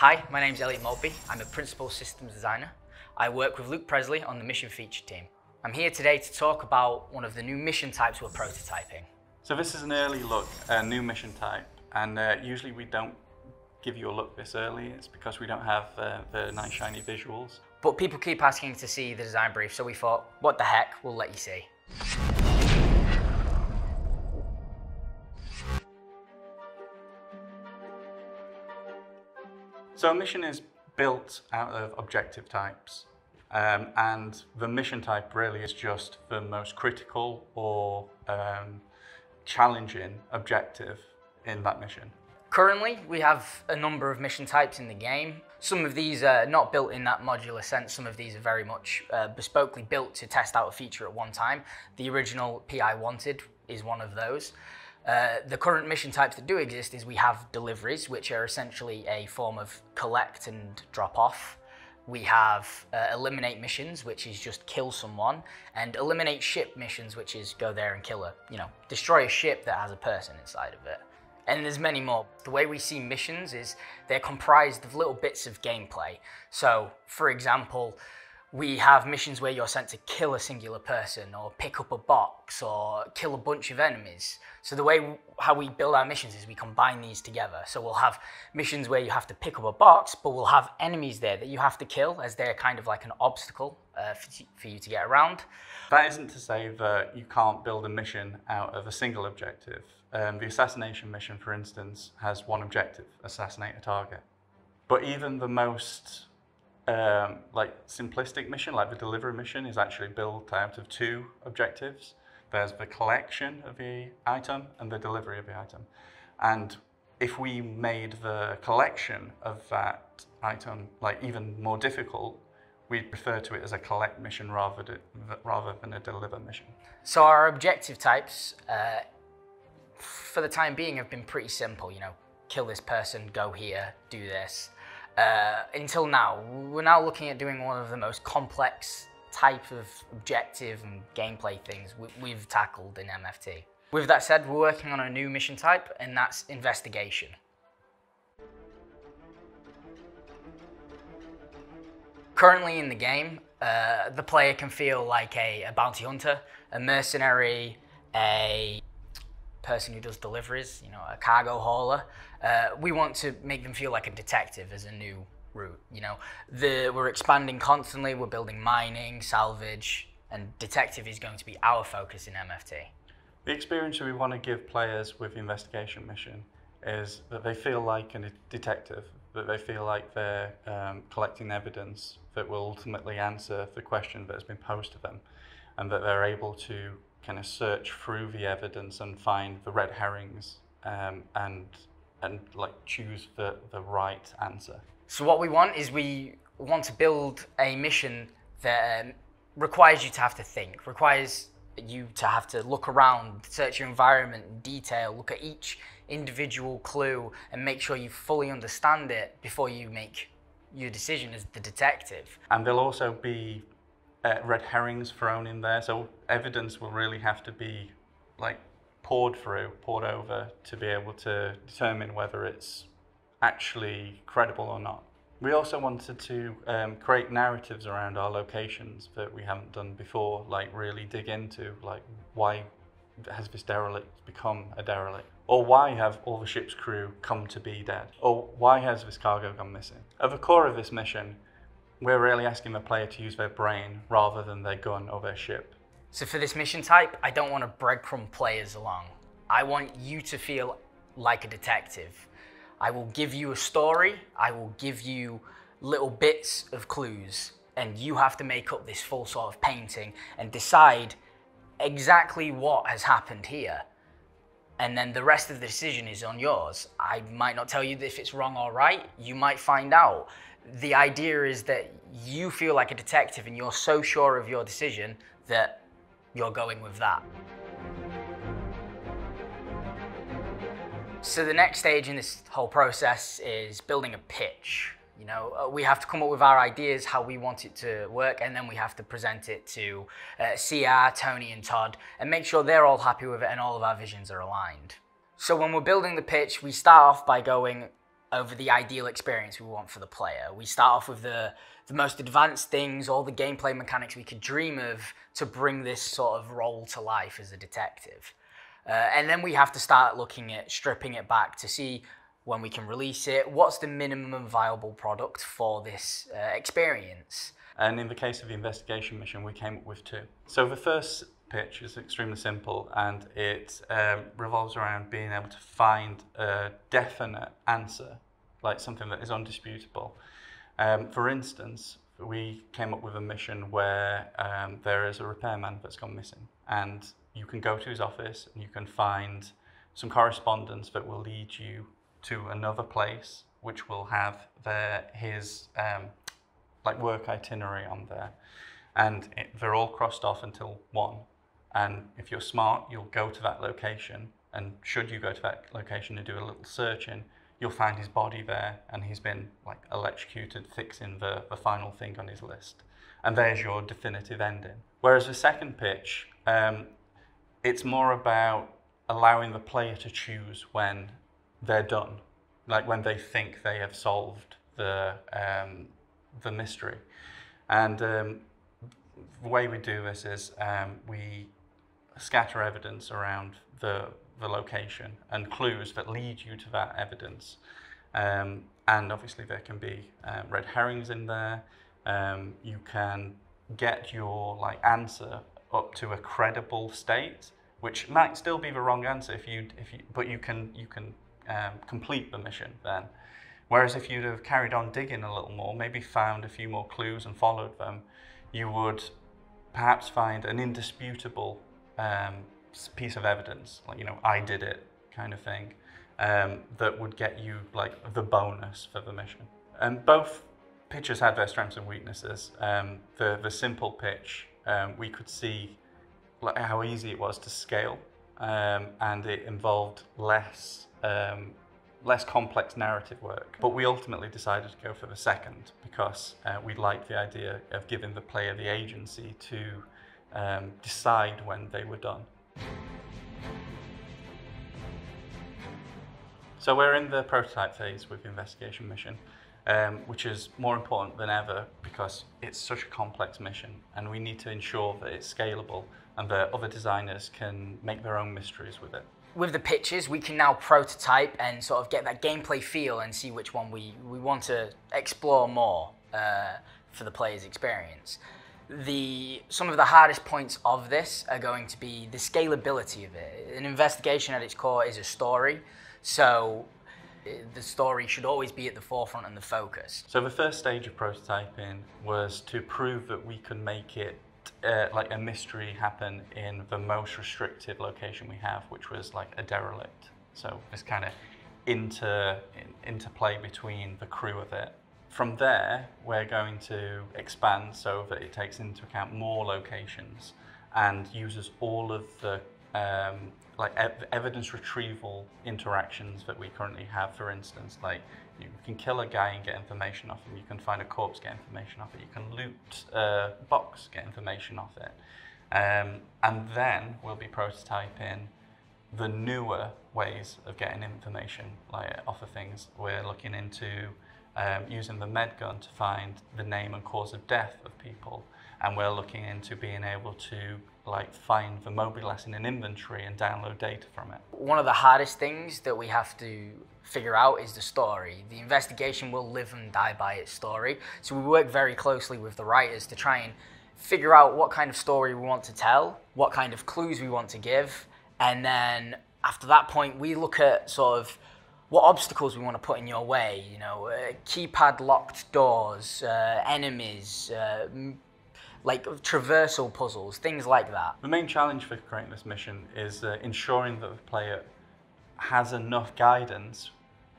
Hi, my name's Elliot Malby. I'm a principal systems designer. I work with Luke Pressley on the mission feature team. I'm here today to talk about one of the new mission types we're prototyping. So this is an early look, a new mission type, and uh, usually we don't give you a look this early. It's because we don't have uh, the nice shiny visuals. But people keep asking to see the design brief, so we thought, what the heck, we'll let you see. So a mission is built out of objective types. Um, and the mission type really is just the most critical or um, challenging objective in that mission. Currently, we have a number of mission types in the game. Some of these are not built in that modular sense. Some of these are very much uh, bespokely built to test out a feature at one time. The original PI Wanted is one of those. Uh, the current mission types that do exist is we have deliveries, which are essentially a form of collect and drop off. We have uh, eliminate missions, which is just kill someone, and eliminate ship missions, which is go there and kill a, you know, destroy a ship that has a person inside of it. And there's many more. The way we see missions is they're comprised of little bits of gameplay. So, for example, we have missions where you're sent to kill a singular person or pick up a box or kill a bunch of enemies. So the way how we build our missions is we combine these together. So we'll have missions where you have to pick up a box, but we'll have enemies there that you have to kill as they're kind of like an obstacle uh, for you to get around. That isn't to say that you can't build a mission out of a single objective. Um, the assassination mission, for instance, has one objective, assassinate a target. But even the most um, like simplistic mission, like the delivery mission, is actually built out of two objectives. There's the collection of the item and the delivery of the item. And if we made the collection of that item like even more difficult, we'd refer to it as a collect mission rather, rather than a deliver mission. So our objective types uh, for the time being, have been pretty simple. You know, kill this person, go here, do this. Uh, until now, we're now looking at doing one of the most complex type of objective and gameplay things we, have tackled in MFT. With that said, we're working on a new mission type, and that's investigation. Currently in the game, uh, the player can feel like a, a bounty hunter, a mercenary, a person who does deliveries, you know, a cargo hauler. Uh, we want to make them feel like a detective as a new route. You know, the, we're expanding constantly. We're building mining, salvage, and detective is going to be our focus in MFT. The experience we want to give players with investigation mission is that they feel like a detective, that they feel like they're um, collecting evidence that will ultimately answer the question that has been posed to them, and that they're able to kind of search through the evidence and find the red herrings um, and and like choose the, the right answer. So what we want is we want to build a mission that um, requires you to have to think, requires you to have to look around, search your environment in detail, look at each individual clue and make sure you fully understand it before you make your decision as the detective. And there'll also be uh, red herrings thrown in there. So evidence will really have to be like poured through, poured over to be able to determine whether it's actually credible or not. We also wanted to um, create narratives around our locations that we haven't done before, like really dig into like why has this derelict become a derelict? Or why have all the ship's crew come to be dead? Or why has this cargo gone missing? At the core of this mission, we're really asking the player to use their brain rather than their gun or their ship. So for this mission type, I don't want to breadcrumb players along. I want you to feel like a detective. I will give you a story, I will give you little bits of clues, and you have to make up this full sort of painting and decide exactly what has happened here. And then the rest of the decision is on yours. I might not tell you if it's wrong or right, you might find out the idea is that you feel like a detective and you're so sure of your decision that you're going with that. So the next stage in this whole process is building a pitch. You know, uh, we have to come up with our ideas, how we want it to work, and then we have to present it to uh, CR, Tony, and Todd, and make sure they're all happy with it and all of our visions are aligned. So when we're building the pitch, we start off by going, over the ideal experience we want for the player. We start off with the the most advanced things, all the gameplay mechanics we could dream of to bring this sort of role to life as a detective. Uh, and then we have to start looking at stripping it back to see when we can release it, what's the minimum viable product for this uh, experience. And in the case of the investigation mission, we came up with two. So the first pitch is extremely simple and it um, revolves around being able to find a definite answer, like something that is undisputable. Um, for instance, we came up with a mission where um, there is a repairman that's gone missing, and you can go to his office and you can find some correspondence that will lead you to another place, which will have their his um, like work itinerary on there, and it, they're all crossed off until one. And if you're smart, you'll go to that location, and should you go to that location and do a little searching, you'll find his body there and he's been like electrocuted, fixing the, the final thing on his list. And there's your definitive ending. Whereas the second pitch, um, it's more about allowing the player to choose when they're done, like when they think they have solved the, um, the mystery. And um, the way we do this is um, we scatter evidence around the the location and clues that lead you to that evidence. Um, and obviously, there can be um, red herrings in there. Um, you can get your like answer up to a credible state, which might still be the wrong answer if you if you but you can you can um, complete the mission then. Whereas if you'd have carried on digging a little more, maybe found a few more clues and followed them, you would perhaps find an indisputable um, piece of evidence, like, you know, I did it kind of thing, um, that would get you like the bonus for the mission. And both pitches had their strengths and weaknesses. Um, the, the simple pitch, um, we could see like, how easy it was to scale, um, and it involved less um, less complex narrative work. But we ultimately decided to go for the second because uh, we liked the idea of giving the player the agency to um, decide when they were done. So we're in the prototype phase with the investigation mission, um, which is more important than ever because it's such a complex mission and we need to ensure that it's scalable and that other designers can make their own mysteries with it. With the pitches, we can now prototype and sort of get that gameplay feel and see which one we, we want to explore more uh, for the player's experience the some of the hardest points of this are going to be the scalability of it. An investigation at its core is a story, so eh, the story should always be at the forefront and the focus. So the first stage of prototyping was to prove that we could make it uh, like a mystery happen in the most restricted location we have, which was like a derelict. So this kind of inter interplay between the crew of it from there, we're going to expand so that it takes into account more locations and uses all of the um, like ev- evidence retrieval interactions that we currently have. For instance, like you can kill a guy and get information off him. You can find a corpse, get information off it. You can loot a box, get information off it. Um, and then we'll be prototyping the newer ways of getting information like off of things. We're looking into um, using the medgun to find the name and cause of death of people. And we're looking into being able to like find the mobiGlas in an inventory and download data from it. One of the hardest things that we have to figure out is the story. The investigation will live and die by its story. So we work very closely with the writers to try and figure out what kind of story we want to tell, what kind of clues we want to give, and then after that point we look at sort of what obstacles we want to put in your way. You know, uh, keypad locked doors, uh, enemies, uh, like traversal puzzles, things like that. The main challenge for creating this mission is uh, ensuring that the player has enough guidance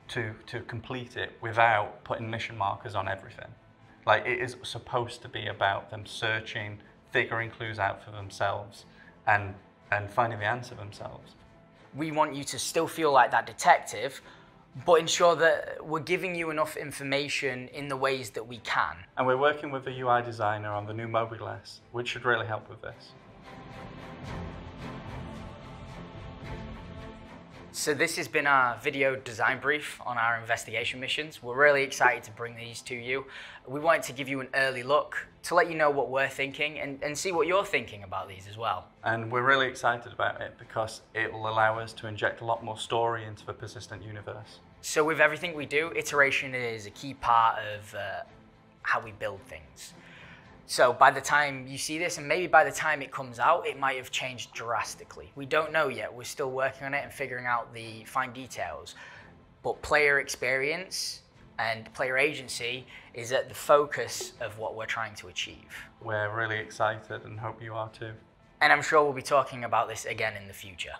to to complete it without putting mission markers on everything. Like it is supposed to be about them searching, figuring clues out for themselves, and and finding the answer themselves. We want you to still feel like that detective, but ensure that we're giving you enough information in the ways that we can. And we're working with the UI designer on the new mobile mobiGlas, which should really help with this. So this has been our video design brief on our investigation missions. We're really excited to bring these to you. We wanted to give you an early look to let you know what we're thinking and, and see what you're thinking about these as well. And we're really excited about it because it will allow us to inject a lot more story into the persistent universe. So with everything we do, iteration is a key part of uh, how we build things. So by the time you see this, and maybe by the time it comes out, it might have changed drastically. We don't know yet. We're still working on it and figuring out the fine details. But player experience and player agency is at the focus of what we're trying to achieve. We're really excited and hope you are too. And I'm sure we'll be talking about this again in the future.